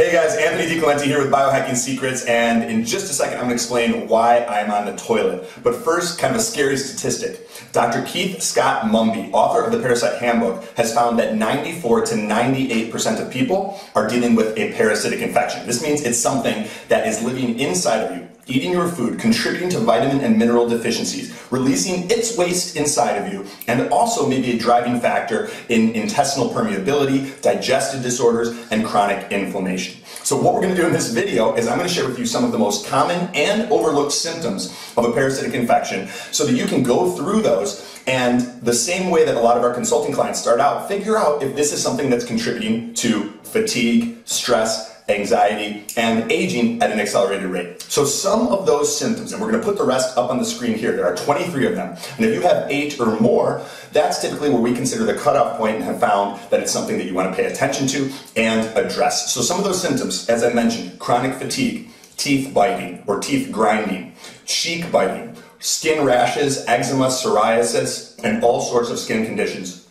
Anthony DiClementi here with Biohacking Secrets, and in just a second, I'm going to explain why I'm on the toilet. But first, kind of a scary statistic. Dr. Keith Scott Mumby, author of the Parasite Handbook, has found that 94 to 98% of people are dealing with a parasitic infection. This means it's something that is living inside of you, eating your food, contributing to vitamin and mineral deficiencies, releasing its waste inside of you, and also maybe a driving factor in intestinal permeability, digestive disorders, and chronic inflammation. So what we're going to do in this video is I'm going to share with you some of the most common and overlooked symptoms of a parasitic infection so that you can go through those and the same way that a lot of our consulting clients start out, figure out if this is something that's contributing to fatigue, stress, anxiety, and aging at an accelerated rate. So some of those symptoms, and we're going to put the rest up on the screen here, there are 23 of them, and if you have eight or more, that's typically where we consider the cutoff point and have found that it's something that you want to pay attention to and address. So some of those symptoms, as I mentioned, chronic fatigue, teeth biting or teeth grinding, cheek biting, skin rashes, eczema, psoriasis, and all sorts of skin conditions.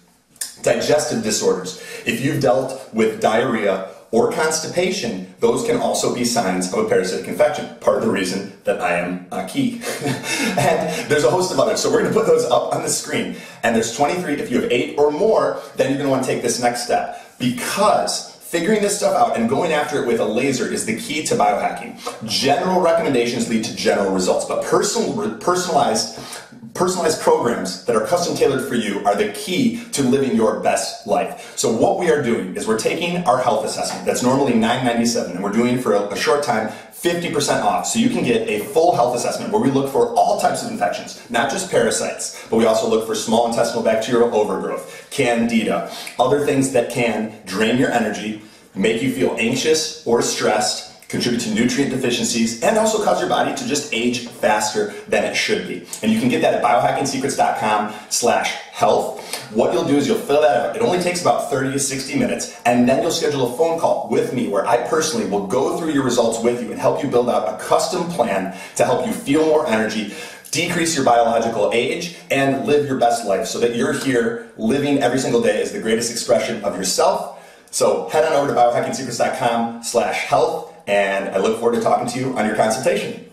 Digestive disorders. If you've dealt with diarrhea or constipation, those can also be signs of a parasitic infection. Part of the reason that I am a key. and there's a host of others. So we're going to put those up on the screen. And there's 23. If you have eight or more, then you're going to want to take this next step. Because figuring this stuff out and going after it with a laser is the key to biohacking. General recommendations lead to general results, but personal, personalized personalized programs that are custom tailored for you are the key to living your best life. So what we are doing is we're taking our health assessment that's normally $9.97 and we're doing it for a, a short time 50% off. So you can get a full health assessment where we look for all types of infections, not just parasites, but we also look for small intestinal bacterial overgrowth, candida, other things that can drain your energy, make you feel anxious or stressed, contribute to nutrient deficiencies, and also cause your body to just age faster than it should be. And you can get that at biohackingsecrets.com slash health. What you'll do is you'll fill that out. It only takes about 30 to 60 minutes, and then you'll schedule a phone call with me where I personally will go through your results with you and help you build out a custom plan to help you feel more energy, decrease your biological age, and live your best life so that you're here living every single day as the greatest expression of yourself. So head on over to biohackingsecrets.com slash health and I look forward to talking to you on your consultation.